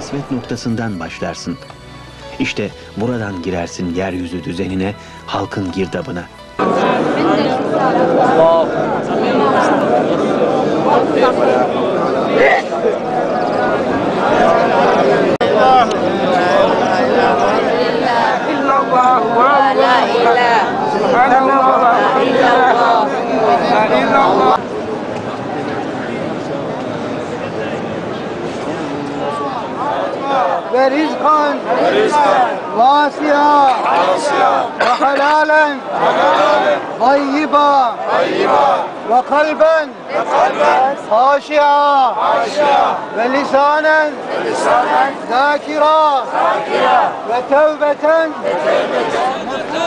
Esvet noktasından başlarsın. İşte buradan girersin yeryüzü düzenine, halkın girdabına. ورزقا واسعا وحلالا طيبا وقلبا خاشعا ولسانا ذاكرا وتوبة حسنة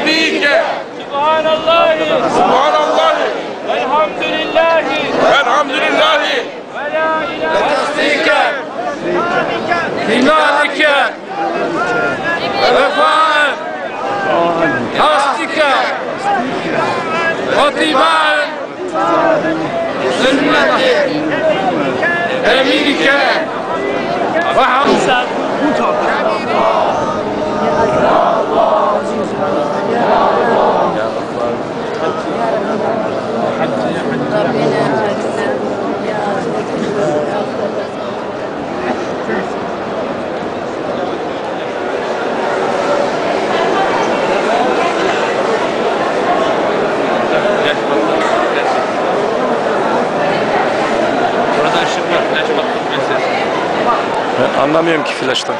نبيك سبحان الله. سبحان الله. والحمد لله. والحمد لله. ولا إله تصديق إيمانك وفاء تصديق وطباع سنة أمينك وحمد anlamıyorum ki flaştan.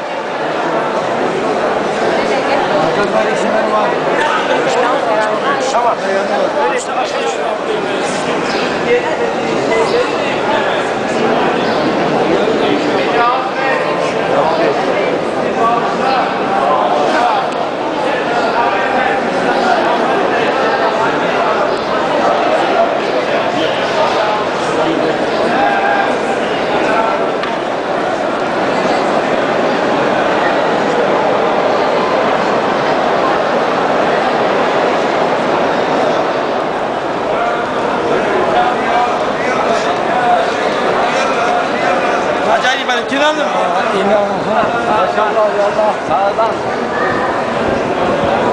啊行行行行行行行行行行行行行行行行行行行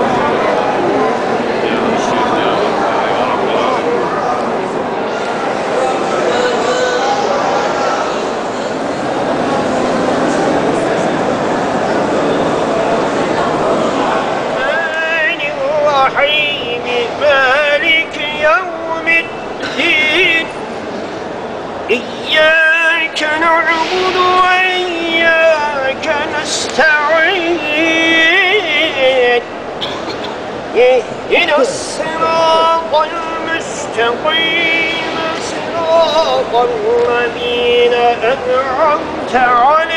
اهدنا الصراط المستقيم صراط الذين أنعمت عليهم